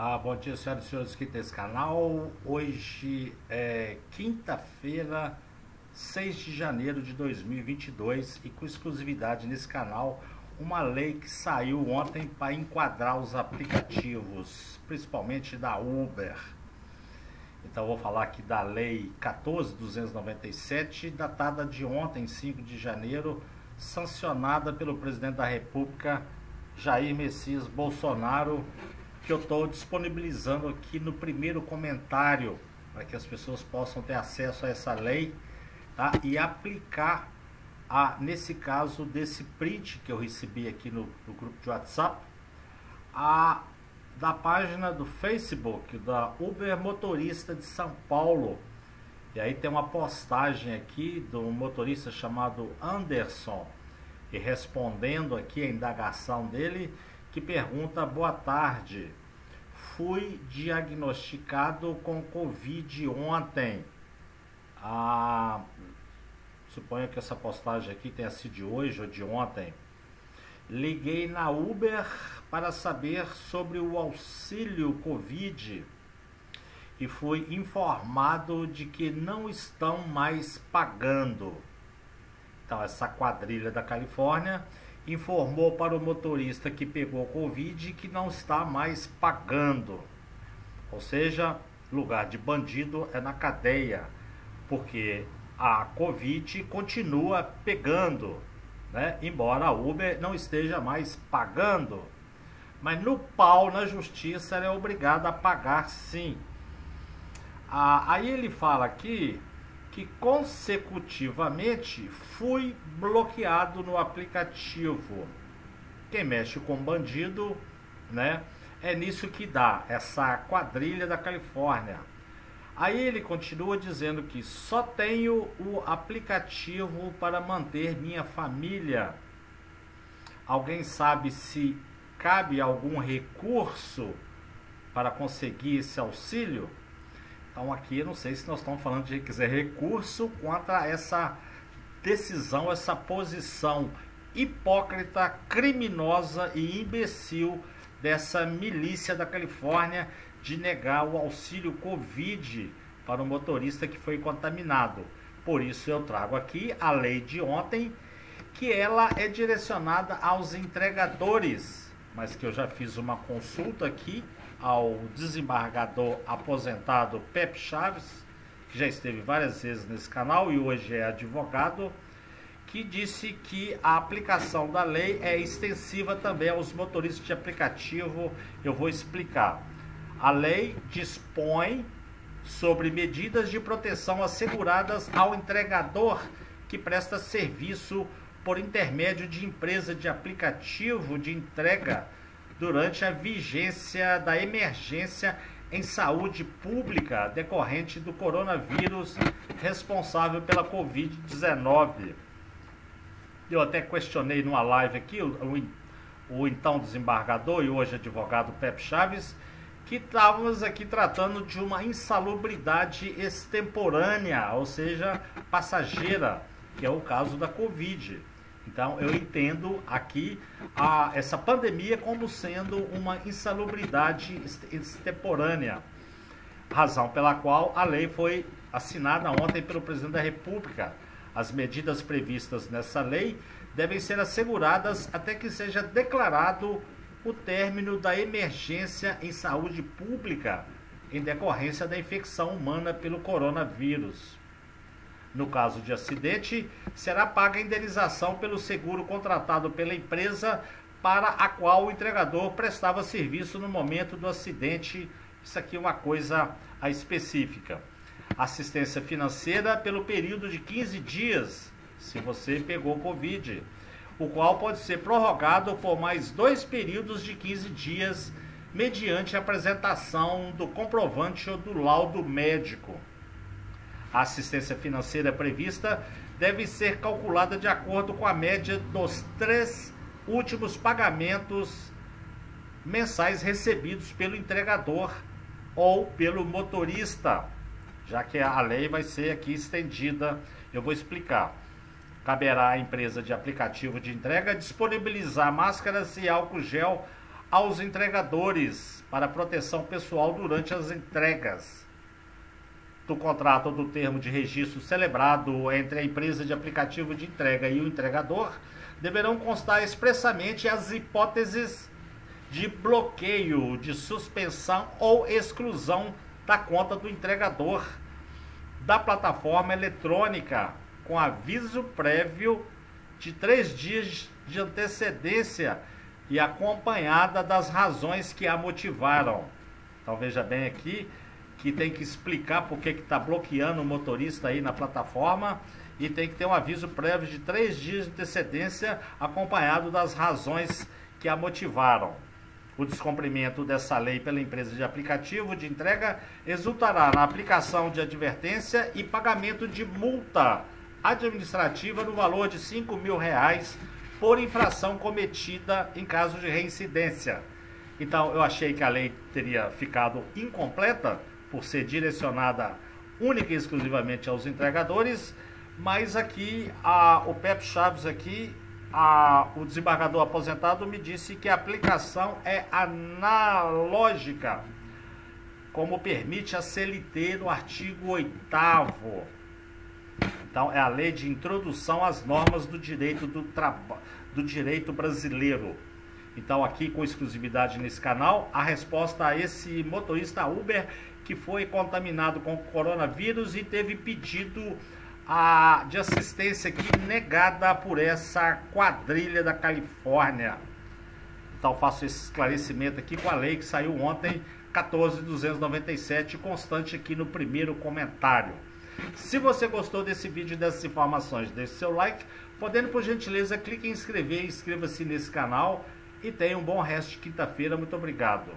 Ah, bom dia, senhoras e senhores que tem esse canal. Hoje é quinta-feira, 6 de janeiro de 2022 e com exclusividade nesse canal, uma lei que saiu ontem para enquadrar os aplicativos, principalmente da Uber. Então vou falar aqui da lei 14297, datada de ontem, 5 de janeiro, sancionada pelo presidente da República, Jair Messias Bolsonaro, que eu estou disponibilizando aqui no primeiro comentário, para que as pessoas possam ter acesso a essa lei tá? e aplicar, a, nesse caso, desse print que eu recebi aqui no, no grupo de WhatsApp, a, da página do Facebook da Uber Motorista de São Paulo. E aí tem uma postagem aqui um motorista chamado Anderson, e respondendo aqui a indagação dele, que pergunta: Boa tarde, fui diagnosticado com Covid ontem. Ah, suponho que essa postagem aqui tenha sido de hoje ou de ontem. Liguei na Uber para saber sobre o auxílio Covid e fui informado de que não estão mais pagando. Então, essa quadrilha da Califórnia informou para o motorista que pegou Covid que não está mais pagando. Ou seja, lugar de bandido é na cadeia, porque a Covid continua pegando, né? embora a Uber não esteja mais pagando. Mas no pau, na justiça, ela é obrigada a pagar sim. Ah, aí ele fala aqui que consecutivamente fui bloqueado no aplicativo. Quem mexe com bandido, né? É nisso que dá essa quadrilha da Califórnia. Aí ele continua dizendo que só tenho o aplicativo para manter minha família. Alguém sabe se cabe algum recurso para conseguir esse auxílio? Então aqui não sei se nós estamos falando de quiser recurso contra essa decisão, essa posição hipócrita, criminosa e imbecil dessa milícia da Califórnia de negar o auxílio Covid para o motorista que foi contaminado. Por isso eu trago aqui a lei de ontem, que ela é direcionada aos entregadores, mas que eu já fiz uma consulta aqui ao desembargador aposentado Pepe Chaves, que já esteve várias vezes nesse canal e hoje é advogado, que disse que a aplicação da lei é extensiva também aos motoristas de aplicativo. Eu vou explicar. A lei dispõe sobre medidas de proteção asseguradas ao entregador que presta serviço por intermédio de empresa de aplicativo de entrega durante a vigência da emergência em saúde pública decorrente do coronavírus responsável pela Covid-19. Eu até questionei numa live aqui o, o, o então desembargador e hoje advogado Pepe Chaves, que estávamos aqui tratando de uma insalubridade extemporânea, ou seja, passageira, que é o caso da Covid. Então, eu entendo aqui a, essa pandemia como sendo uma insalubridade extemporânea, razão pela qual a lei foi assinada ontem pelo presidente da República. As medidas previstas nessa lei devem ser asseguradas até que seja declarado o término da emergência em saúde pública em decorrência da infecção humana pelo coronavírus. No caso de acidente, será paga a indenização pelo seguro contratado pela empresa para a qual o entregador prestava serviço no momento do acidente. Isso aqui é uma coisa específica. Assistência financeira pelo período de 15 dias, se você pegou Covid, o qual pode ser prorrogado por mais dois períodos de 15 dias, mediante apresentação do comprovante ou do laudo médico. A assistência financeira prevista deve ser calculada de acordo com a média dos três últimos pagamentos mensais recebidos pelo entregador ou pelo motorista, já que a lei vai ser aqui estendida. Eu vou explicar. Caberá à empresa de aplicativo de entrega disponibilizar máscaras e álcool gel aos entregadores para proteção pessoal durante as entregas do contrato ou do termo de registro celebrado entre a empresa de aplicativo de entrega e o entregador deverão constar expressamente as hipóteses de bloqueio, de suspensão ou exclusão da conta do entregador da plataforma eletrônica com aviso prévio de três dias de antecedência e acompanhada das razões que a motivaram. Então veja bem aqui que tem que explicar por que está bloqueando o motorista aí na plataforma e tem que ter um aviso prévio de três dias de antecedência acompanhado das razões que a motivaram. O descumprimento dessa lei pela empresa de aplicativo de entrega resultará na aplicação de advertência e pagamento de multa administrativa no valor de 5 mil reais por infração cometida em caso de reincidência. Então, eu achei que a lei teria ficado incompleta por ser direcionada única e exclusivamente aos entregadores, mas aqui a, o Pepe Chaves aqui, a, o desembargador aposentado me disse que a aplicação é analógica, como permite a CLT no artigo 8 então, é a lei de introdução às normas do direito do, do direito brasileiro. Então, aqui com exclusividade nesse canal, a resposta a esse motorista Uber que foi contaminado com coronavírus e teve pedido a, de assistência aqui negada por essa quadrilha da Califórnia. Então, faço esse esclarecimento aqui com a lei que saiu ontem, 14.297, constante aqui no primeiro comentário. Se você gostou desse vídeo e dessas informações, deixe seu like. Podendo, por gentileza, clique em inscrever inscreva-se nesse canal. E tenha um bom resto de quinta-feira. Muito obrigado.